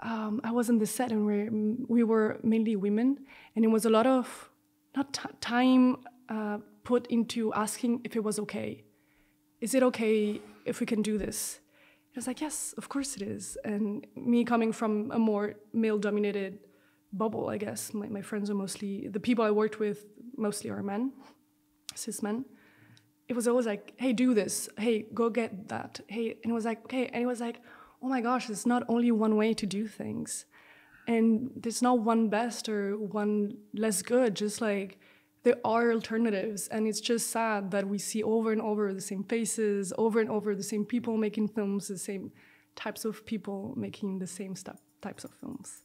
um, I was on the set and we we were mainly women, and it was a lot of not time uh, put into asking if it was okay. Is it okay if we can do this? I was like, yes, of course it is. And me coming from a more male-dominated bubble, I guess my, my friends are mostly the people I worked with mostly are men, cis men. It was always like, hey, do this. Hey, go get that. Hey, and it was like, okay, and it was like, oh my gosh, there's not only one way to do things. And there's not one best or one less good, just like there are alternatives. And it's just sad that we see over and over the same faces, over and over the same people making films, the same types of people making the same stuff, types of films.